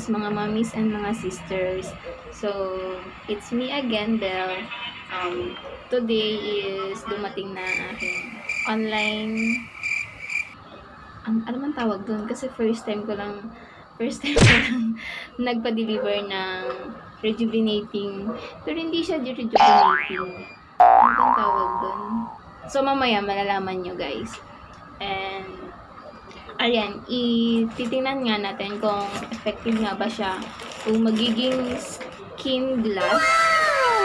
Hello mga mommies and mga sisters. So, it's me again, Belle. Um, today is dumating na ang aking online um, ano man tawag doon? Kasi first time ko lang first time ko lang nagpa-deliver ng rejuvenating pero hindi siya rejuvenating. Ano tawag doon? So, mamaya malalaman nyo guys. And ayan, ititingnan nga natin kung effective nga ba siya. Kung magiging skin glass,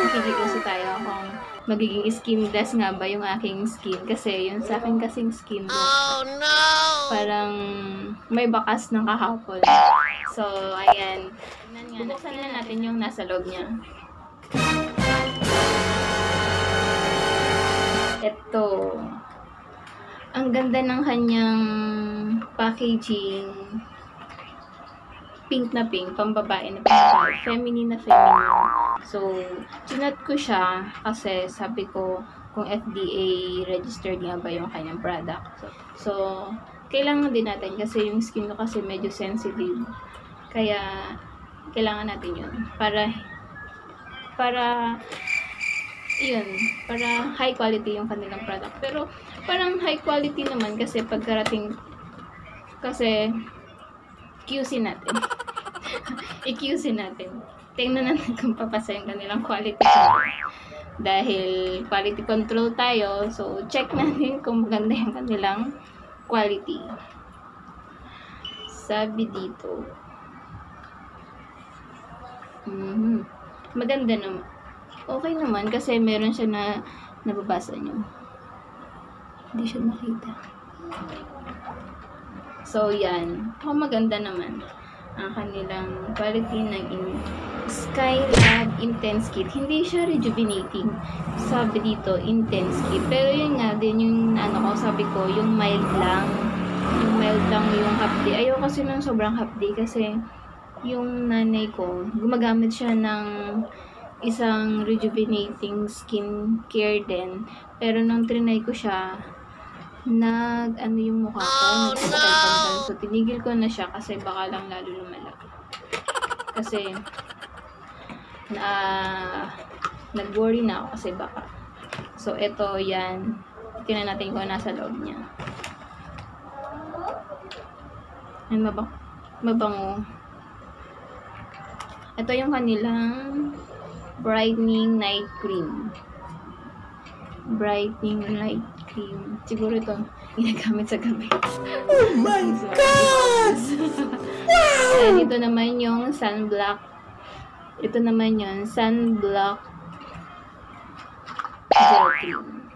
makikigusto tayo kung magiging skin glass nga ba yung aking skin. Kasi yung sa akin kasing skin Oh no! parang may bakas ng kahapon. So, ayan. Bubuksan na natin yung nasa loob niya. Ito. Ang ganda ng kanyang packaging. Pink na pink, pambabae na pambabae. Feminine na feminine. So, chinat ko siya kasi sabi ko kung FDA registered nga ba yung kanyang product. So, so kailangan din natin kasi yung skin ko kasi medyo sensitive. Kaya, kailangan natin yun. Para, para, yun, para high quality yung kanilang product. Pero, parang high quality naman kasi pagkarating, kasi, QC natin. I-QC natin. Tingnan natin kung papasa yung kanilang quality. Dahil quality control tayo, so check natin kung maganda yung kanilang quality. Sabi dito. Mhm. Maganda naman. Okay naman kasi meron siya na nababasa nyo. Hindi siya makita. So, yan. Oh, maganda naman ang kanilang quality ng in Skylab Intense Kit. Hindi siya rejuvenating. Sabi dito, Intense Kit. Pero yun nga din yung ano ko, sabi ko, yung mild lang. Yung mild lang yung half day. Ayaw kasi ng sobrang half day kasi yung nanay ko, gumagamit siya ng isang rejuvenating skin care din. Pero nung trinay ko siya, nag ano yung mukha ko, Oh, nagtanggal-tanggal. So, tinigil ko na siya kasi baka lang lalo lumalaki. Kasi, na nag-worry na ako kasi baka. So, ito, yan. Tingnan natin kung nasa loob niya. Ay, mabang mabango. Ito yung kanilang brightening night cream. Brightening night cream. Siguro ito ginagamit sa gabi. Oh my God! And ito naman yung sunblock. Ito naman yung sunblock gel cream.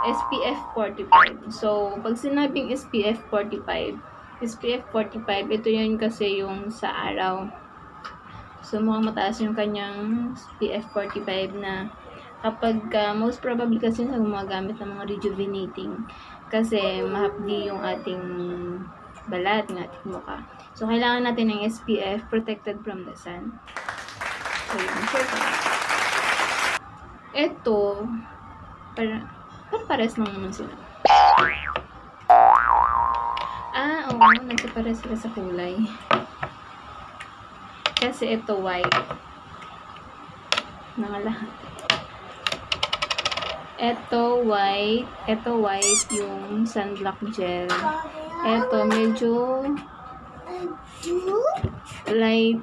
SPF 45. So, pag sinabing SPF 45, SPF 45, ito yun kasi yung sa araw. So, mukhang mataas yung kanyang SPF 45 na kapag uh, most probably kasi sa gumagamit ng mga rejuvenating kasi mahapdi yung ating balat, ng ating mukha. So, kailangan natin ng SPF protected from the sun. So, yun. Ito, para, para pares lang naman sila. Ah, oo, nagkapares sila sa kulay. Kasi ito white. Mga lahat. Ito white. Ito white yung sunblock gel. Ito medyo light.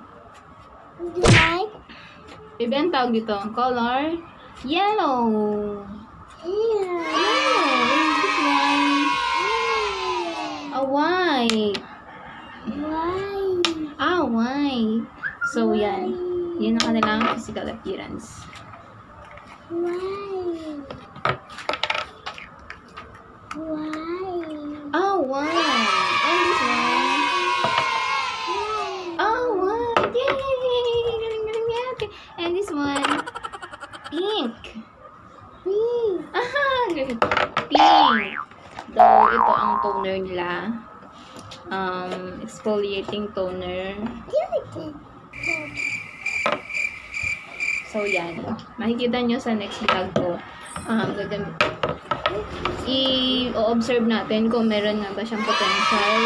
Like Baby, ang tawag dito? Color? Yellow. here. Yellow. This one. A white. Why? Ah, white. So, yan. Yun ang kanilang physical appearance. Why? Why? Oh, white. And this one. Oh, white. Yay! And this one. Pink. Aha! Galing. Pink. Though, ito ang toner nila. Um, exfoliating toner. So, yan. Makikita nyo sa next vlog ko. Um, gagam- i-observe natin kung meron nga ba siyang potential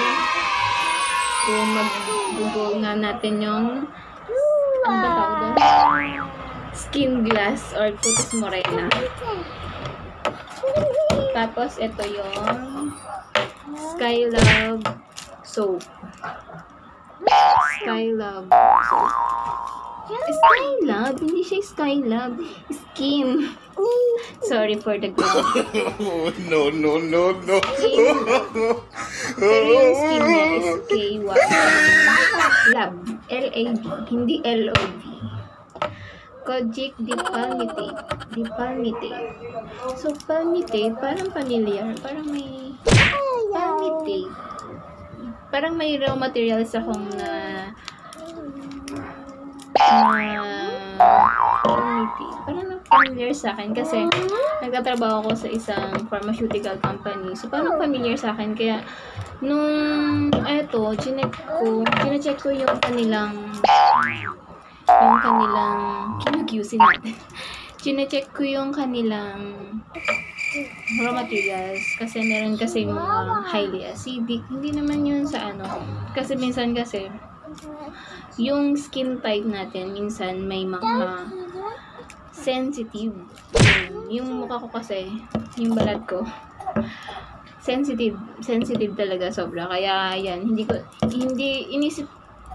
kung mag-google nga natin yung ano? Skin glass or cutis morena. Tapos, ito yung Skylove soap. Skylove soap. Skylove? Hindi siya Skylove. Skin. Sorry for the grammar. no, no, no, no. Pero yung skin niya is K-Y. Lab. L-A-B. Hindi L-O-B. Kojic dipalmitate. Dipalmitate. So, palmitate, parang familiar. Parang may palmitate. Parang may raw materials akong na na palmitate. Parang na familiar sa akin kasi nagtatrabaho ako sa isang pharmaceutical company. So, parang familiar sa akin. Kaya, nung, eto, chinek ko, chinecheck ko yung kanilang, yung kanilang, kinag-QC natin. chinecheck ko yung kanilang raw materials kasi meron kasi mga highly acidic. Hindi naman yun sa ano. Kasi minsan kasi, yung skin type natin, minsan may mga sensitive. Yun. Yung mukha ko kasi, yung balat ko, sensitive, sensitive talaga sobra. Kaya yan, hindi ko, hindi, inisip,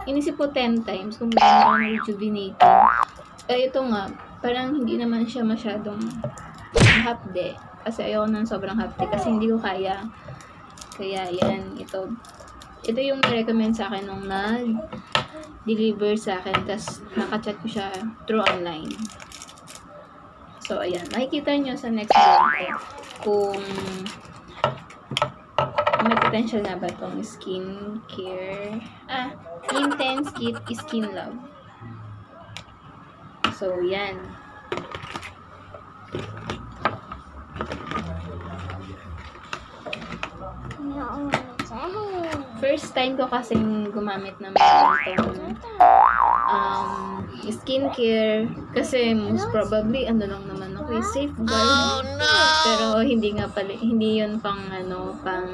inisip ko 10 times kung bakit ako na-rejuvenating. Eh, ito nga, parang hindi naman siya masyadong hapde. Kasi ayoko ng sobrang hapde kasi hindi ko kaya. Kaya yan, ito. Ito yung recommend sa akin nung nag-deliver sa akin. Tapos nakachat ko siya through online. So, ayan. Makikita nyo sa next ko kung may potential na ba tong skin care. Ah, Intense Kit Skin Love. So, yan. First time ko kasing gumamit ng ganitong um, skincare. Kasi most probably, ano lang naman ako, eh, safeguard. Pero hindi nga pala, hindi yun pang ano, pang,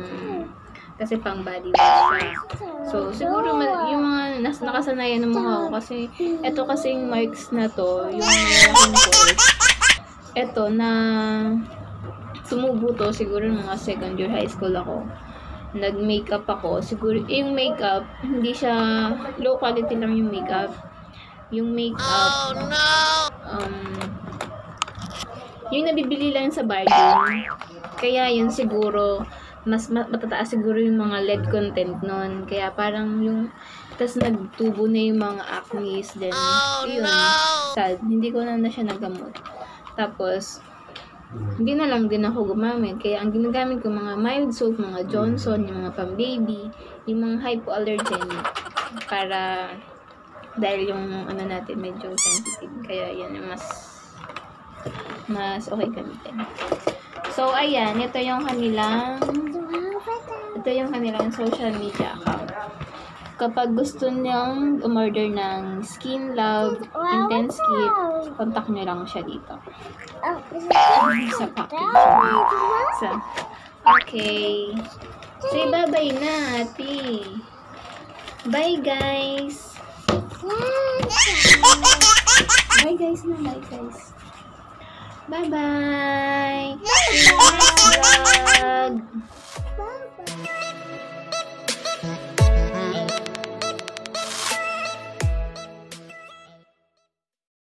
kasi pang body wash siya. So, siguro ma- yung mga nas nakasanayan ng mukha ko kasi eto kasing marks na to, yung malaking pores. Eto na tumubo to siguro mga second year high school ako. Nag-makeup ako. Siguro yung makeup, hindi siya low quality lang yung makeup. Yung makeup um yung nabibili lang sa bargain. Kaya yun siguro mas ma- matataas siguro yung mga lead content nun. Kaya parang yung tas nagtubo na yung mga acne then yun sad hindi ko na na siya nagamot tapos hindi na lang din ako gumamit. Kaya ang ginagamit ko mga mild soap mga Johnson yung mga pang baby yung mga hypoallergenic para dahil yung ano natin medyo sensitive. Kaya yan yung mas mas okay gamitin. So ayan. Ito yung kanilang ito yung kanilang social media account. Kapag gusto niyang umorder ng Skin Love Intense Kit, contact niyo lang siya dito. Sa package. Sa, okay. Say bye-bye na, ate. Bye, guys. Bye, guys na. Bye, guys. Bye-bye. See you next